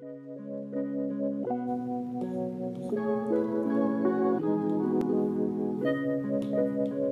Thank you.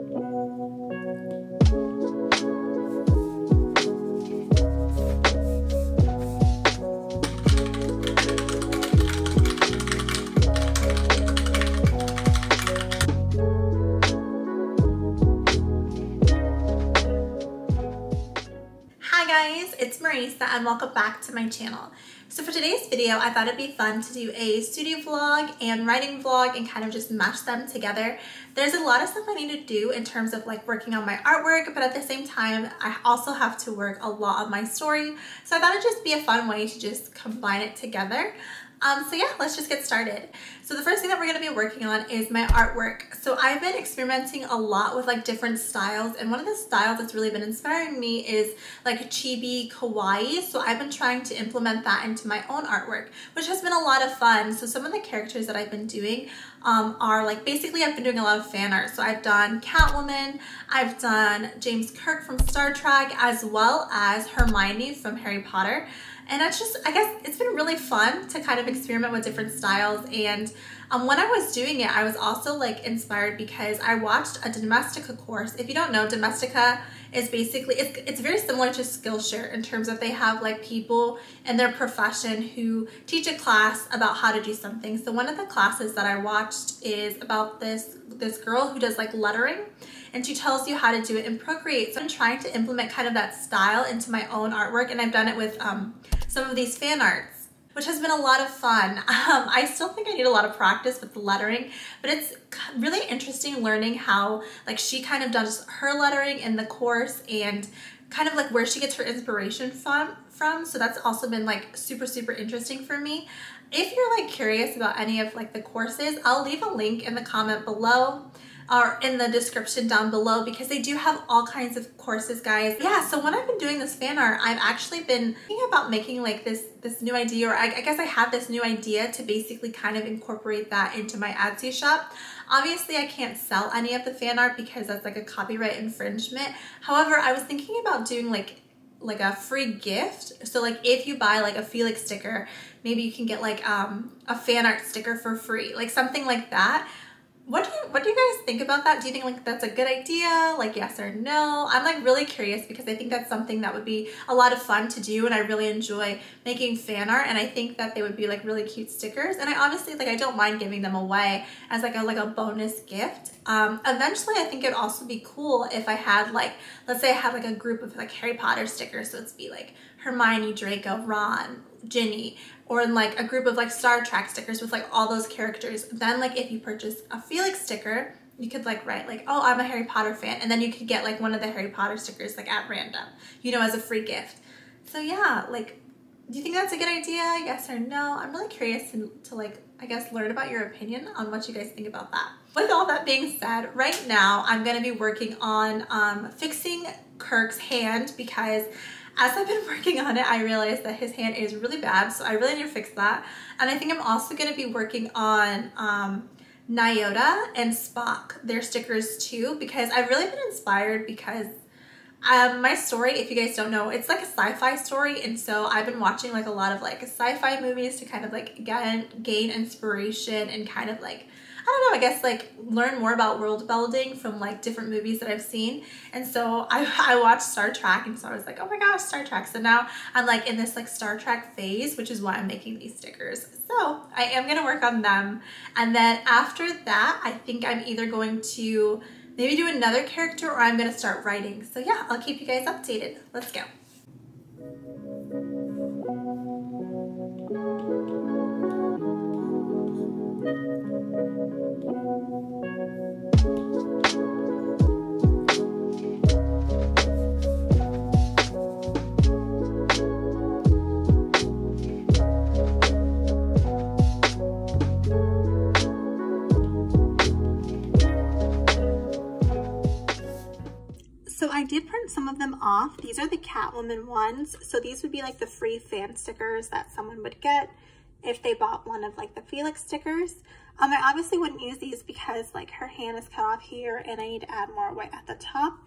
Guys, it's Merisa and welcome back to my channel. So for today's video, I thought it'd be fun to do a studio vlog and writing vlog and kind of just mash them together. There's a lot of stuff I need to do in terms of like working on my artwork, but at the same time, I also have to work a lot on my story. So I thought it'd just be a fun way to just combine it together. Um, so yeah, let's just get started. So the first thing that we're gonna be working on is my artwork. So I've been experimenting a lot with like different styles and one of the styles that's really been inspiring me is like chibi kawaii. So I've been trying to implement that into my own artwork, which has been a lot of fun. So some of the characters that I've been doing um, are like basically I've been doing a lot of fan art. So I've done Catwoman, I've done James Kirk from Star Trek, as well as Hermione from Harry Potter. And that's just, I guess it's been really fun to kind of experiment with different styles. And um, when I was doing it, I was also like inspired because I watched a Domestika course. If you don't know, Domestika is basically, it's, it's very similar to Skillshare in terms of they have like people in their profession who teach a class about how to do something. So one of the classes that I watched is about this, this girl who does like lettering and she tells you how to do it in Procreate. So I'm trying to implement kind of that style into my own artwork and I've done it with um, some of these fan arts, which has been a lot of fun. Um, I still think I need a lot of practice with the lettering, but it's really interesting learning how like she kind of does her lettering in the course and kind of like where she gets her inspiration from from. So that's also been like super super interesting for me. If you're like curious about any of like the courses i'll leave a link in the comment below are in the description down below because they do have all kinds of courses guys. Yeah so when I've been doing this fan art I've actually been thinking about making like this this new idea or I, I guess I have this new idea to basically kind of incorporate that into my Etsy shop. Obviously I can't sell any of the fan art because that's like a copyright infringement. However I was thinking about doing like like a free gift. So like if you buy like a Felix sticker maybe you can get like um a fan art sticker for free like something like that what do you what do you guys think about that? Do you think like that's a good idea? Like yes or no? I'm like really curious because I think that's something that would be a lot of fun to do and I really enjoy making fan art and I think that they would be like really cute stickers and I honestly like I don't mind giving them away as like a like a bonus gift. Um, eventually I think it'd also be cool if I had like let's say I have like a group of like Harry Potter stickers so it's be like Hermione, Draco, Ron, Ginny, or in like a group of like Star Trek stickers with like all those characters. Then like if you purchase a Felix sticker, you could like write like, oh, I'm a Harry Potter fan. And then you could get like one of the Harry Potter stickers like at random, you know, as a free gift. So yeah, like, do you think that's a good idea? Yes or no? I'm really curious to, to like, I guess, learn about your opinion on what you guys think about that. With all that being said, right now I'm gonna be working on um, fixing Kirk's hand because as I've been working on it, I realized that his hand is really bad, so I really need to fix that. And I think I'm also going to be working on um, Nyota and Spock, their stickers too, because I've really been inspired because um, my story, if you guys don't know, it's like a sci-fi story, and so I've been watching like a lot of like sci-fi movies to kind of like get, gain inspiration and kind of like I don't know, I guess like learn more about world building from like different movies that I've seen. And so I, I watched Star Trek and so I was like, oh my gosh, Star Trek. So now I'm like in this like Star Trek phase, which is why I'm making these stickers. So I am gonna work on them. And then after that, I think I'm either going to maybe do another character or I'm gonna start writing. So yeah, I'll keep you guys updated. Let's go. Did print some of them off. These are the Catwoman ones. So these would be like the free fan stickers that someone would get if they bought one of like the Felix stickers. Um, I obviously wouldn't use these because like her hand is cut off here and I need to add more white at the top.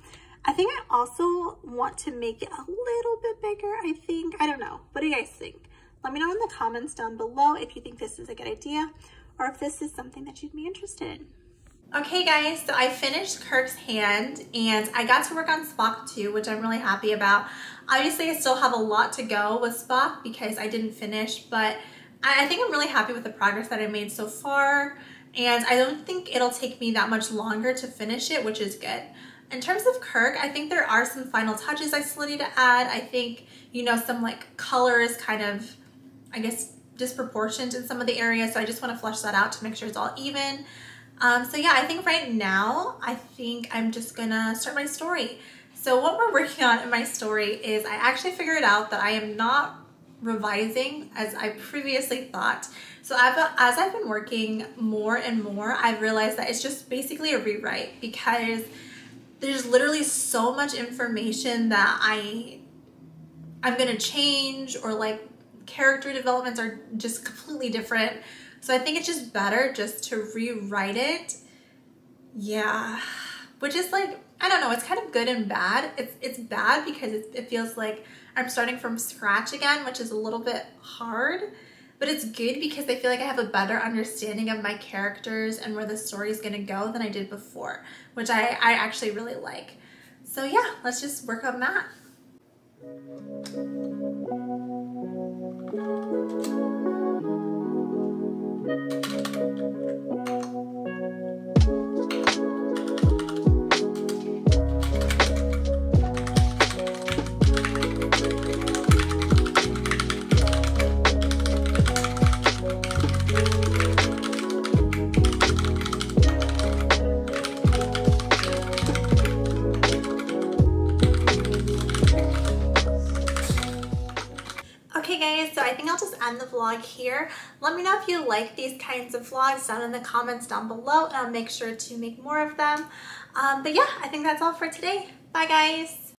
I think I also want to make it a little bit bigger, I think. I don't know. What do you guys think? Let me know in the comments down below if you think this is a good idea or if this is something that you'd be interested in. Okay guys, so I finished Kirk's hand and I got to work on Spock too, which I'm really happy about. Obviously I still have a lot to go with Spock because I didn't finish, but I think I'm really happy with the progress that I made so far and I don't think it'll take me that much longer to finish it, which is good. In terms of Kirk, I think there are some final touches I still need to add. I think, you know, some like colors kind of, I guess, disproportioned in some of the areas, so I just want to flush that out to make sure it's all even. Um, so yeah, I think right now, I think I'm just gonna start my story. So what we're working on in my story is I actually figured out that I am not revising as I previously thought. So I've, as I've been working more and more, I've realized that it's just basically a rewrite because there's literally so much information that I I'm gonna change or like character developments are just completely different so I think it's just better just to rewrite it. Yeah, which is like, I don't know, it's kind of good and bad. It's, it's bad because it, it feels like I'm starting from scratch again, which is a little bit hard, but it's good because I feel like I have a better understanding of my characters and where the story is gonna go than I did before, which I, I actually really like. So yeah, let's just work on that. Vlog here. Let me know if you like these kinds of vlogs down in the comments down below and I'll make sure to make more of them. Um, but yeah, I think that's all for today. Bye guys!